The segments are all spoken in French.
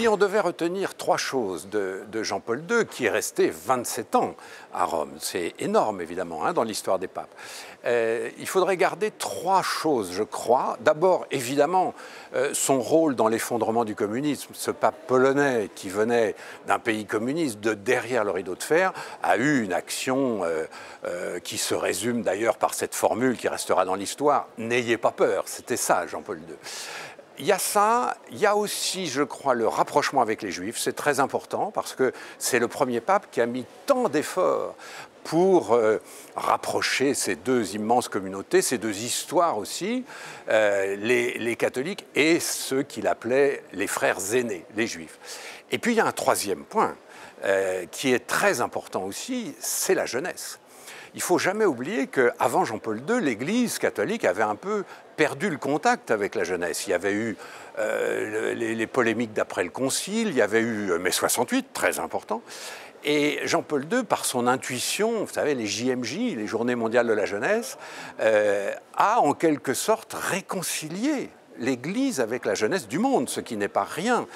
Si on devait retenir trois choses de, Jean-Paul II, qui est resté 27 ans à Rome, c'est énorme évidemment hein, dans l'histoire des papes, euh, il faudrait garder trois choses, je crois. D'abord, évidemment, euh, son rôle dans l'effondrement du communisme. Ce pape polonais qui venait d'un pays communiste, de derrière le rideau de fer, a eu une action euh, qui se résume d'ailleurs par cette formule qui restera dans l'histoire, n'ayez pas peur. C'était ça, Jean-Paul II il y a ça, il y a aussi, je crois, le rapprochement avec les Juifs. C'est très important parce que c'est le premier pape qui a mis tant d'efforts pour euh, rapprocher ces deux immenses communautés, ces deux histoires aussi, euh, les, catholiques et ceux qu'il appelait les frères aînés, les juifs. Et puis il y a un troisième point euh, qui est très important aussi, c'est la jeunesse. Il faut jamais oublier qu'avant Jean-Paul II, l'Église catholique avait un peu perdu le contact avec la jeunesse. Il y avait eu euh, les, polémiques d'après le Concile, il y avait eu euh, mai 68, très important. Et Jean-Paul II, par son intuition, vous savez, les JMJ, les Journées mondiales de la jeunesse, euh, a en quelque sorte réconcilié l'Église avec la jeunesse du monde, ce qui n'est pas rien.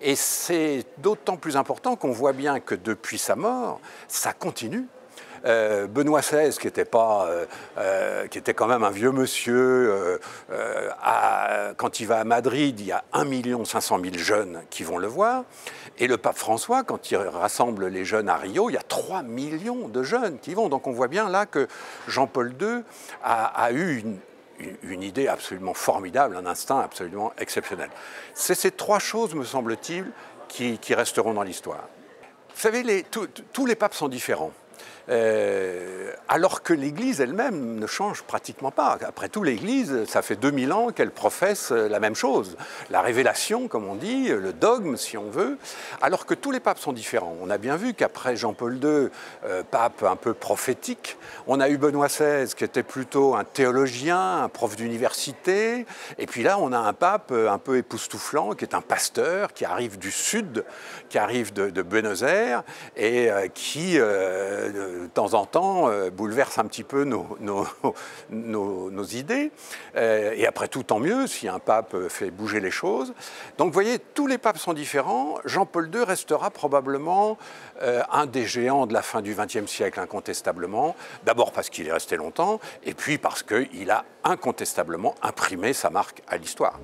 Et c'est d'autant plus important qu'on voit bien que depuis sa mort, ça continue. Euh, Benoît XVI, qui était, pas, euh, euh, qui était quand même un vieux monsieur, quand il va à Madrid, il y a 1 500 000 jeunes qui vont le voir. Et le pape François, quand il rassemble les jeunes à Rio, il y a 3 millions de jeunes qui vont. Donc on voit bien là que Jean-Paul II a, eu une, idée absolument formidable, un instinct absolument exceptionnel. C'est ces trois choses, me semble-t-il, qui, resteront dans l'histoire. Vous savez, tous les papes sont différents. Euh, alors que l'Église elle-même ne change pratiquement pas. Après tout, l'Église, ça fait 2000 ans qu'elle professe la même chose. La révélation, comme on dit, le dogme, si on veut, alors que tous les papes sont différents. On a bien vu qu'après Jean-Paul II, euh, pape un peu prophétique, on a eu Benoît XVI, qui était plutôt un théologien, un prof d'université, et puis là, on a un pape un peu époustouflant, qui est un pasteur, qui arrive du sud, qui arrive de, Buenos Aires, et euh, qui de temps en temps, euh, bouleverse un petit peu nos, nos, idées. Euh, et après tout, tant mieux si un pape fait bouger les choses. Donc vous voyez, tous les papes sont différents. Jean-Paul II restera probablement euh, un des géants de la fin du XXe siècle, incontestablement. D'abord parce qu'il est resté longtemps, et puis parce qu'il a incontestablement imprimé sa marque à l'histoire.